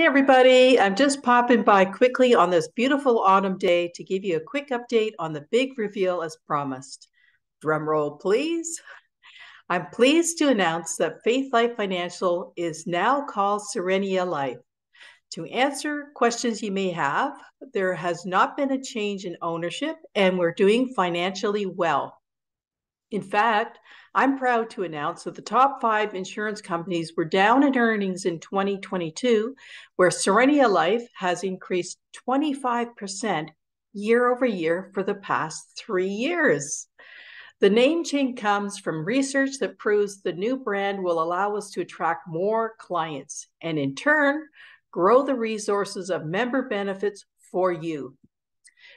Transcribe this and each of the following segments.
Hey, everybody. I'm just popping by quickly on this beautiful autumn day to give you a quick update on the big reveal as promised. Drum roll, please. I'm pleased to announce that Faith Life Financial is now called Serenia Life. To answer questions you may have, there has not been a change in ownership, and we're doing financially well. In fact, I'm proud to announce that the top five insurance companies were down in earnings in 2022, where Serenia Life has increased 25% year over year for the past three years. The name change comes from research that proves the new brand will allow us to attract more clients and, in turn, grow the resources of member benefits for you.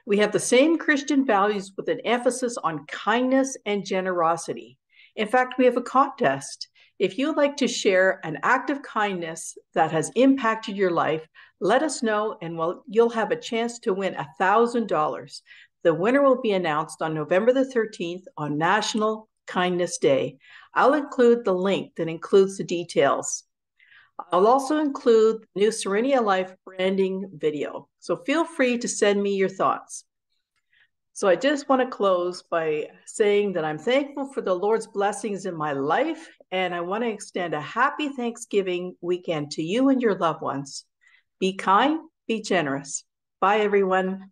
We have the same Christian values with an emphasis on kindness and generosity. In fact, we have a contest. If you'd like to share an act of kindness that has impacted your life, let us know and we'll, you'll have a chance to win $1,000. The winner will be announced on November the 13th on National Kindness Day. I'll include the link that includes the details. I'll also include the new Serenia Life branding video. So feel free to send me your thoughts. So I just want to close by saying that I'm thankful for the Lord's blessings in my life, and I want to extend a happy Thanksgiving weekend to you and your loved ones. Be kind, be generous. Bye, everyone.